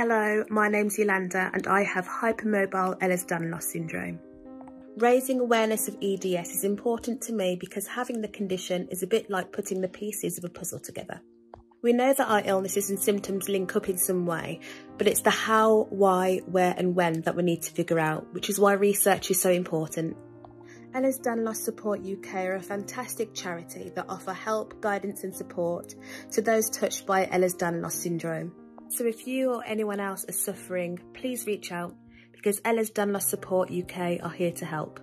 Hello, my name's Jolande and I have hypermobile Ehlers-Danlos syndrome. Raising awareness of EDS is important to me because having the condition is a bit like putting the pieces of a puzzle together. We know that our illnesses and symptoms link up in some way, but it's the how, why, where and when that we need to figure out, which is why research is so important. Ehlers-Danlos Support UK are a fantastic charity that offer help, guidance and support to those touched by Ehlers-Danlos syndrome. So if you or anyone else is suffering, please reach out because Ehlers-Danlos Support UK are here to help.